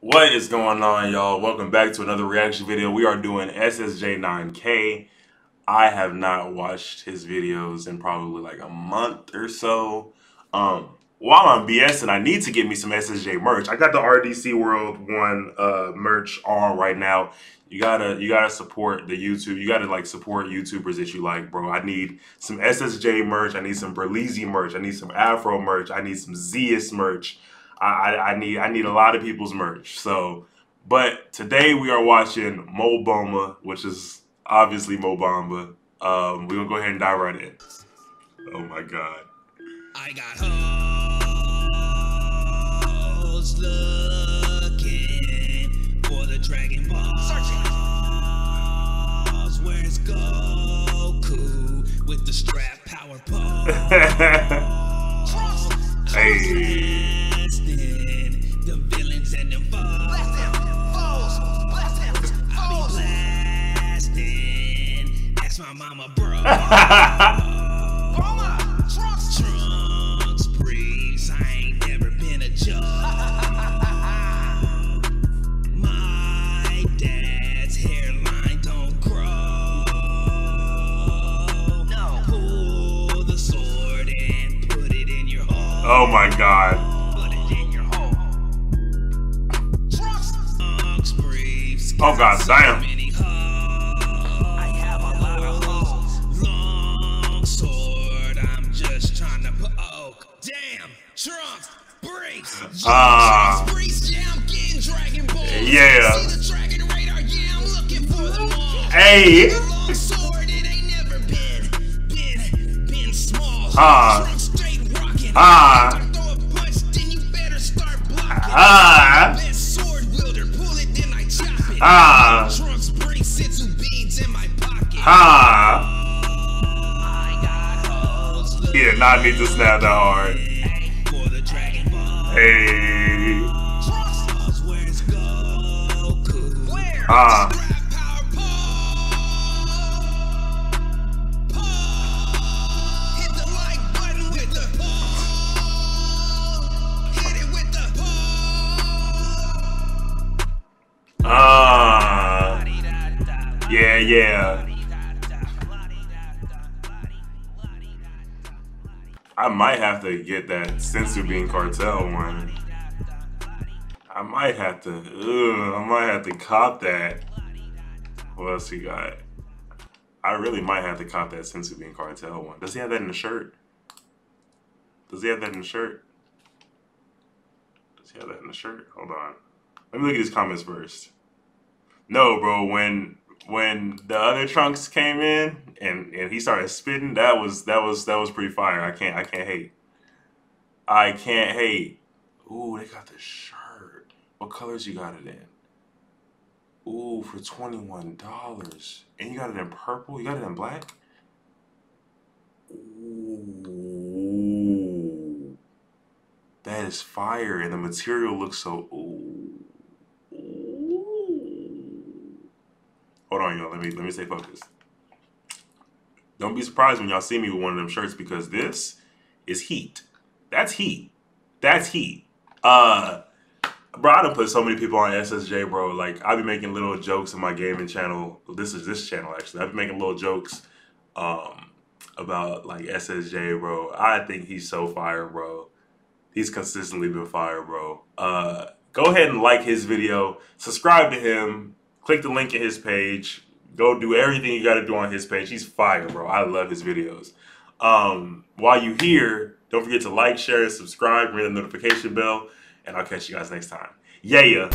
What is going on, y'all? Welcome back to another reaction video. We are doing SSJ9K. I have not watched his videos in probably like a month or so. Um, while I'm BSing, I need to get me some SSJ merch. I got the RDC World One uh, merch on right now. You gotta you gotta support the YouTube. You gotta like support YouTubers that you like, bro. I need some SSJ merch. I need some Berleezy merch. I need some Afro merch. I need some Zeus merch. I, I, need I need a lot of people's merch. So, but today we are watching Mo Bulma, which is obviously Mo Bamba. Um, we're gonna go ahead and dive right in. Oh my god. I got hoes looking for the Dragon Balls. Where's Goku with the strap power pole? hey. That's my mama, bro. Trunks briefs. I ain't never been a joke. My dad's hairline don't grow. Pull the sword and put it in your hole. Oh my god. Put it in your hole. Trunks briefs. Oh god damn. Wielder, pull it, then I chop it. Ah. Trunks bring senzu beans in my pocket. Ah. I got hoes He did not need to snap that hard. Ah. Strap power pole. I might have to get that Senzu Bean Cartel one. I might have to. Ugh, I might have to cop that. What else he got? I really might have to cop that Senzu Bean Cartel one. Does he have that in the shirt? Does he have that in the shirt? Does he have that in the shirt? Hold on. Let me look at his comments first. No, bro. When when the other trunks came in and and he started spitting, that was that was that was pretty fire. I can't I can't hate. I can't hate. Ooh, they got the shirt. What colors you got it in? Ooh, for twenty one dollars, and you got it in purple. You got it in black. Ooh, that is fire, and the material looks so. Ooh. Hold on, y'all. Let me let me stay focused. Don't be surprised when y'all see me with one of them shirts because this is heat. That's heat. That's heat. Uh bro, I done put so many people on SSJ, bro. Like I be making little jokes in my gaming channel. This is this channel actually. I've been making little jokes um about like SSJ, bro. I think he's so fire, bro. He's consistently been fire, bro. Uh go ahead and like his video, subscribe to him, click the link in his page. Go do everything you gotta do on his page. He's fire, bro. I love his videos. Um, while you here, don't forget to like, share, and subscribe, ring the notification bell, and I'll catch you guys next time. Yeah.